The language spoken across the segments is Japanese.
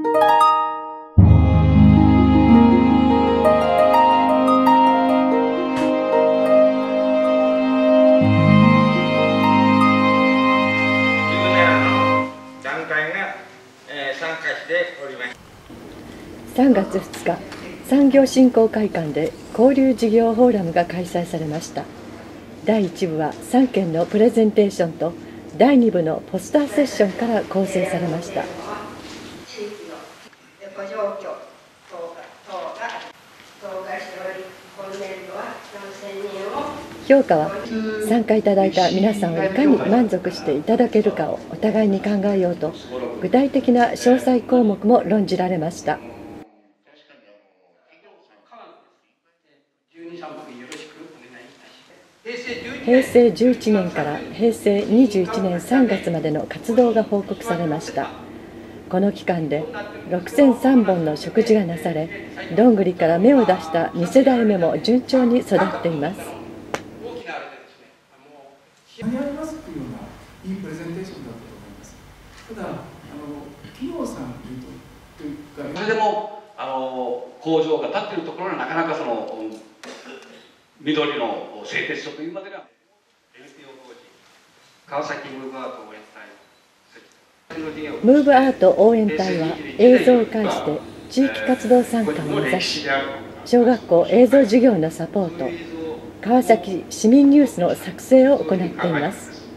3月2日産業振興会館で交流事業フォーラムが開催されました。第1部は3件のプレゼンテーションと第2部のポスターセッションから構成されました。エコ状況等が等が増加しており今年度は4000人を評価は参加いただいた皆さんをいかに満足していただけるかをお互いに考えようと具体的な詳細項目も論じられました。平成11年から平成21年3月までの活動が報告されました。この期間で6003本の食事がなされどんぐりから芽を出した2世代目も順調に育っています。いますというようないいプレゼンテーションだったと思います。ただ、あの企業さんというか、それでもあの工場が建っているところにはなかなかそのうん緑の製鉄所というまでには。NPO 法人川崎ムー。ブアート応援隊ムーブアート応援隊は映像を介して地域活動参加を目指し小学校映像授業のサポート川崎市民ニュースの作成を行っています。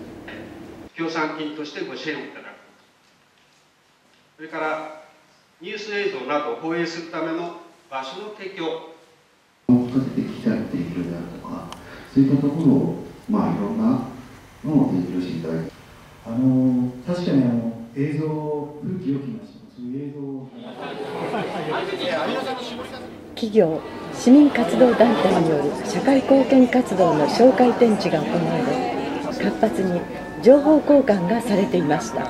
協賛金としてご支援をいただく。それからニュース映像などを放映するための場所の提供。ているであるとか、そういったところを、まあ、いろんなのを提供していただいて、あの確かにあの映像、古き良きなし、そういう映像を。企業市民活動団体による社会貢献活動の紹介展示が行われ活発に情報交換がされていました